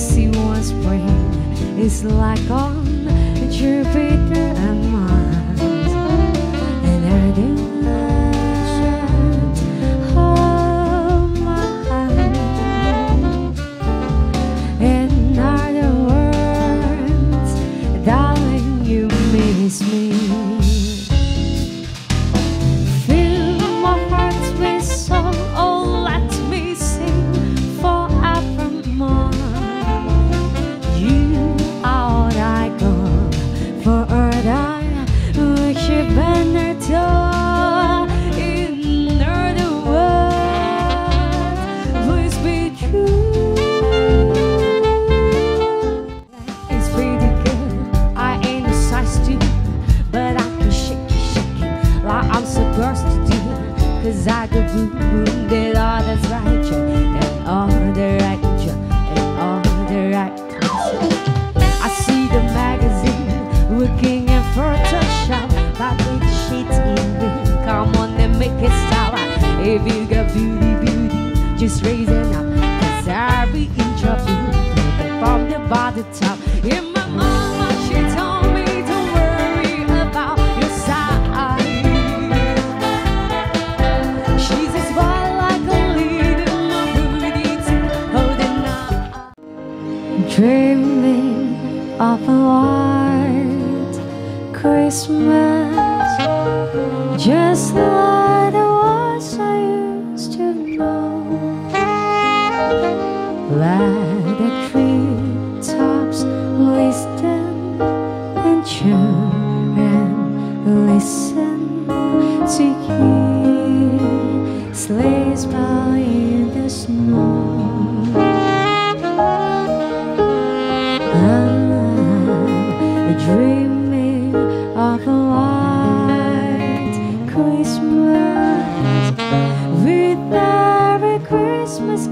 see one spring is like on Jupiter and Mars, and words, darling, you miss me. Did all that's right, yeah, and all the right, yeah, and all the right places. I see the magazine looking in Photoshop, but with shit in me. Come on and make it stop. If you got beauty, beauty, just raise it up. Cause I'll be in trouble from the bottom top. Dreaming of a white Christmas, just like the ones I used to know. Let the tree treetops listen I'm dreaming of a white Christmas with every Christmas